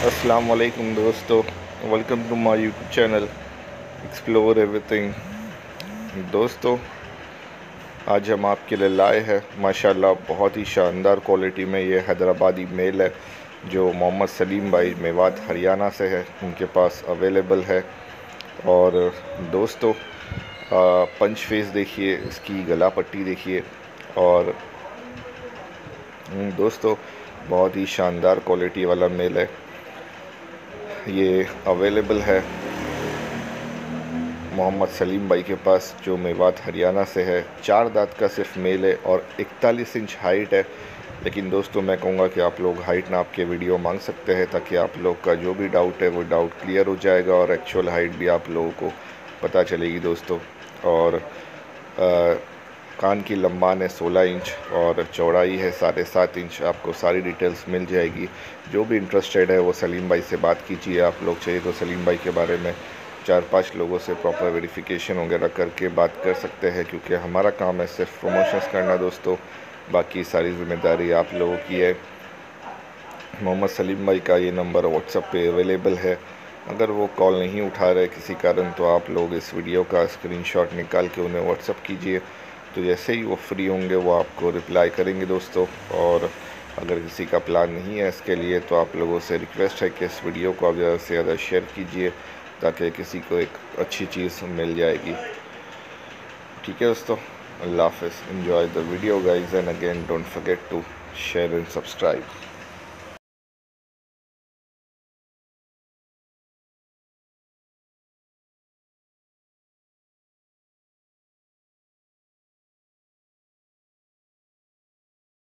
अस्सलाम वालेकुम दोस्तों. Welcome to my YouTube channel explore everything दोस्तों आज हम आपके लिए लाए हैं माशाल्लाह बहुत ही शानदार क्वालिटी में ये हैदराबादी मेल है जो मोहम्मद सलीम भाई मेवात हरियाणा से है उनके पास अवेलेबल है. और दोस्तों पंच फेस देखिए इसकी गला पट्टी देखिए. और हम्म, दोस्तों बहुत ही शानदार क्वालिटी वाला मेल है. ये अवेलेबल है। मोहम्मद सलीम भाई के पास जो मेवात हरियाणा से है चार दांत का सिर्फ़ मेल है और इकतालीस इंच हाइट है। लेकिन दोस्तों मैं कहूँगा कि आप लोग हाइट नाप के वीडियो मांग सकते हैं ताकि आप लोग का जो भी डाउट है वो डाउट क्लियर हो जाएगा और एक्चुअल हाइट भी आप लोगों को पता चलेगी दोस्तों। और आ, कान की लंबान है 16 इंच और चौड़ाई है, साढ़े सात इंच। आपको सारी डिटेल्स मिल जाएगी। जो भी इंटरेस्टेड है, वो सलीम भाई से बात कीजिए। आप लोग चाहिए तो सलीम भाई के बारे में चार पाँच लोगों से प्रॉपर वेरिफिकेशन वगैरह करके बात कर सकते हैं, क्योंकि हमारा काम है सिर्फ़ प्रमोशंस करना दोस्तों। बाकी सारी ज़िम्मेदारी आप लोगों की है। मोहम्मद सलीम भाई का ये नंबर व्हाट्सअप पे अवेलेबल है। अगर वो कॉल नहीं उठा रहे किसी कारण तो आप लोग इस वीडियो का स्क्रीनशॉट निकाल के उन्हें व्हाट्सअप कीजिए। तो जैसे ही वो फ्री होंगे, वो आपको रिप्लाई करेंगे दोस्तों। और अगर किसी का प्लान नहीं है इसके लिए तो आप लोगों से रिक्वेस्ट है कि इस वीडियो को आप ज़्यादा से ज़्यादा शेयर कीजिए, ताकि किसी को एक अच्छी चीज़ मिल जाएगी। ठीक है दोस्तों, अल्लाह half enjoy the video guys and again don't forget to share and subscribe.